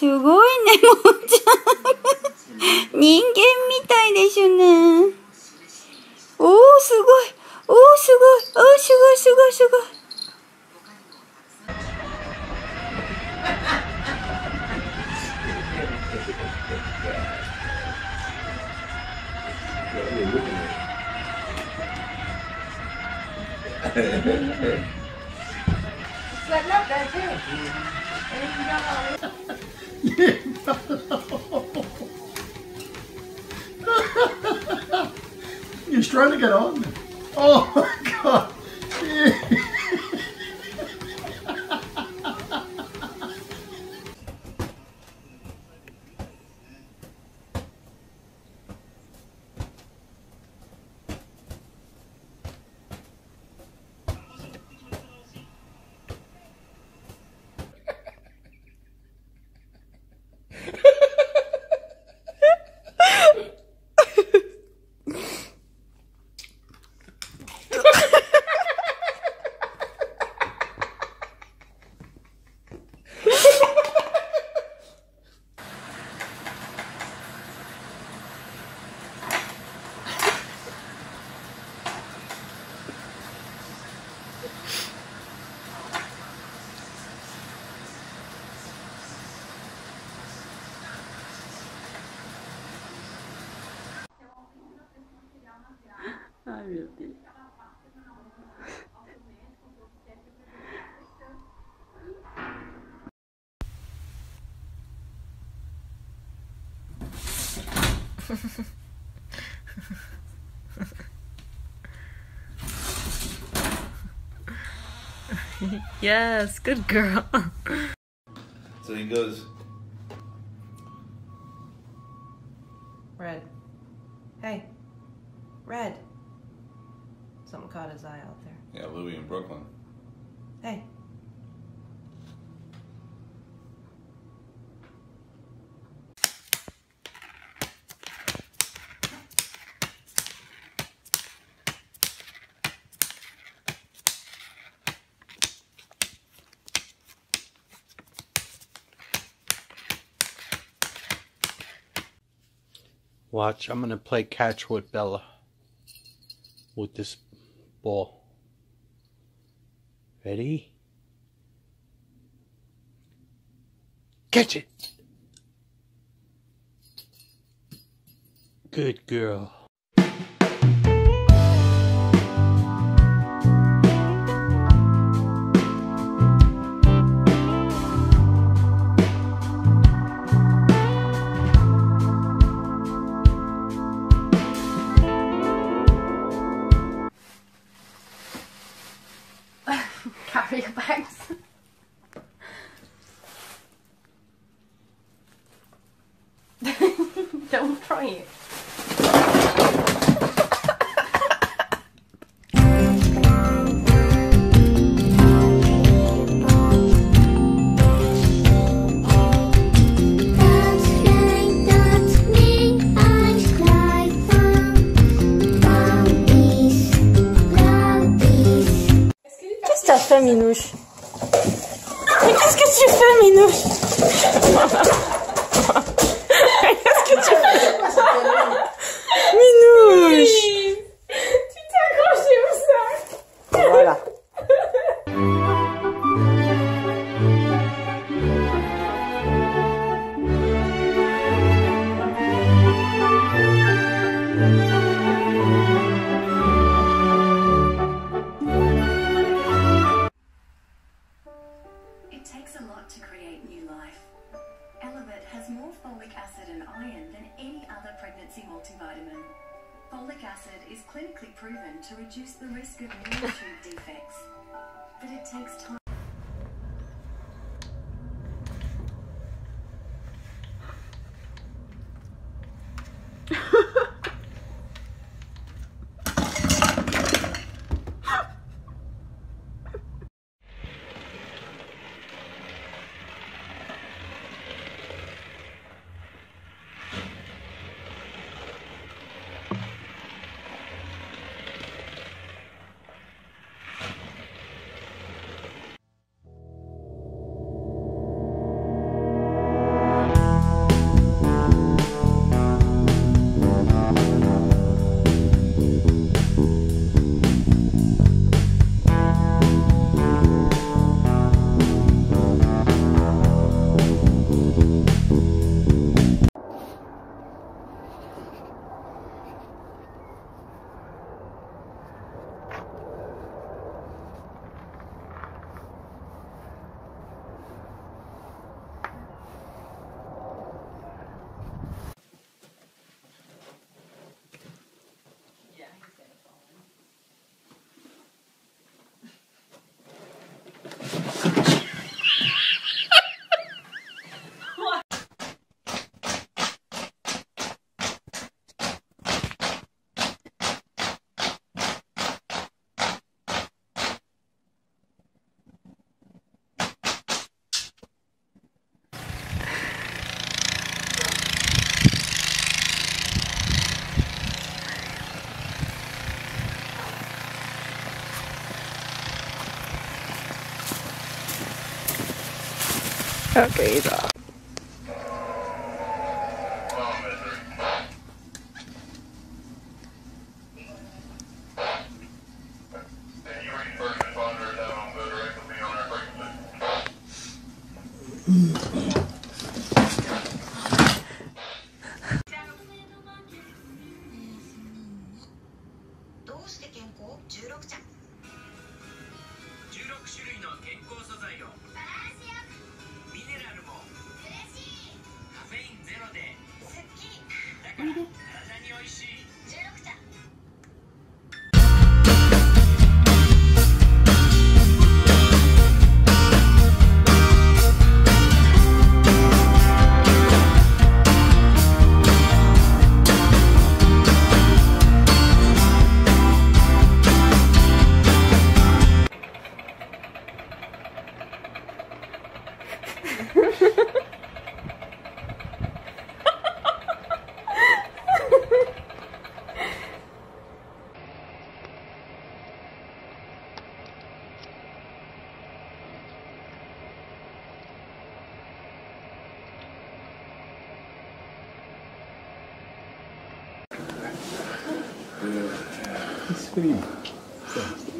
すごいね、もうちゃん。人間みたいでしゅね。おー、すごい。おー、すごい。おー、すごい、すごい、すごい。Well, go. You're trying to get on. Oh Ai, meu Deus. yes, good girl. So he goes, Red. Hey. Red. Something caught his eye out there. yeah, Louis in Brooklyn. Hey. Watch, I'm gonna play catch with Bella. With this ball. Ready? Catch it! Good girl. Minouche Mais qu'est-ce que tu fais, Minouche Qu'est-ce que tu fais? Acid is clinically proven to reduce the risk of neural tube defects. But it takes time. 给的。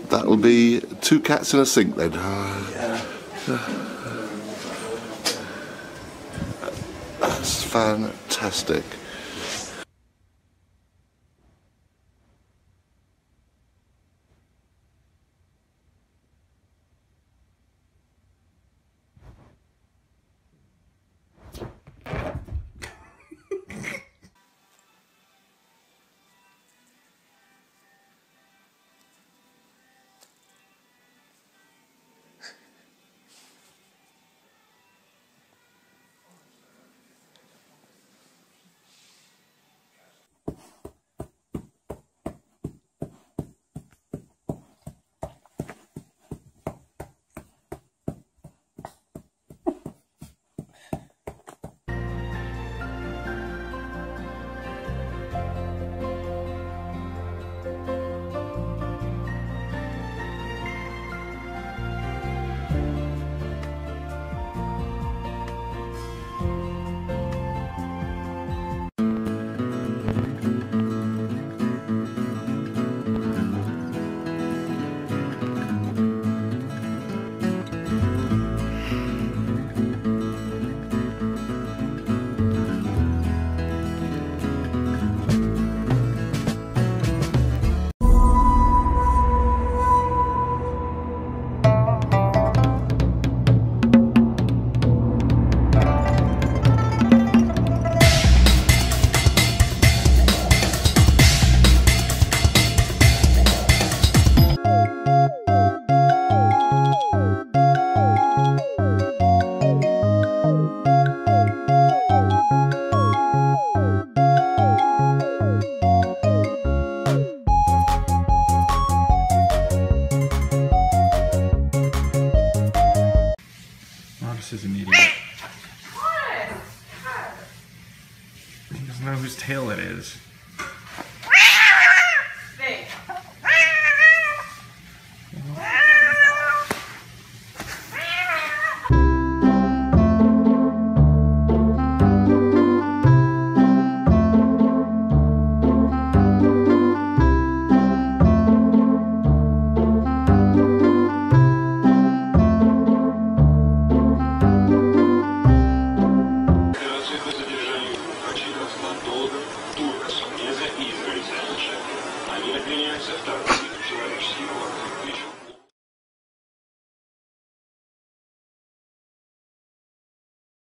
That'll be two cats in a sink then. That's fantastic.